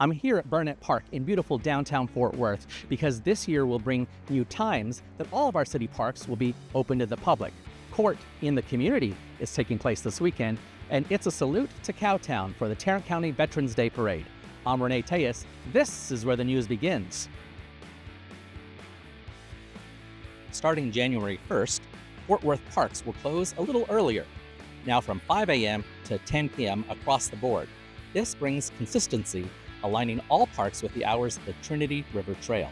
I'm here at Burnett Park in beautiful downtown Fort Worth because this year will bring new times that all of our city parks will be open to the public. Court in the Community is taking place this weekend, and it's a salute to Cowtown for the Tarrant County Veterans Day Parade. I'm Reyne Telles. This is where the news begins. Starting January 1st, Fort Worth parks will close a little earlier, now from 5 a.m. to 10 p.m. across the board. This brings consistency, aligning all parks with the hours of the Trinity River Trail.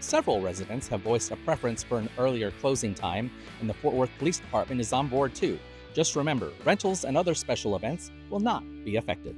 Several residents have voiced a preference for an earlier closing time, and the Fort Worth Police Department is on board too. Just remember, rentals and other special events will not be affected.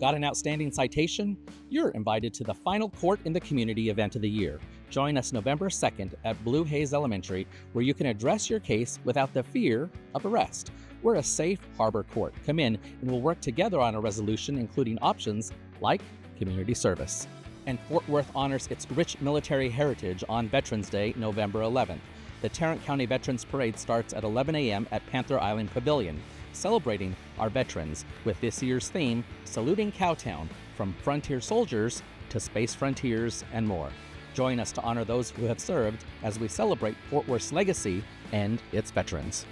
Got an outstanding citation? You're invited to the final Court in the Community event of the year. Join us November 2nd at Blue Haze Elementary, where you can address your case without the fear of arrest. We're a safe harbor court. Come in and we'll work together on a resolution, including options like community service. And Fort Worth honors its rich military heritage on Veterans Day, November 11th. The Tarrant County Veterans Parade starts at 11 a.m. at Panther Island Pavilion, celebrating our veterans with this year's theme, Saluting Cowtown, from frontier soldiers to space frontiers and more. Join us to honor those who have served as we celebrate Fort Worth's legacy and its veterans.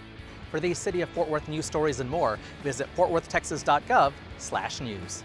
For these City of Fort Worth news stories and more, visit fortworthtexas.gov/news.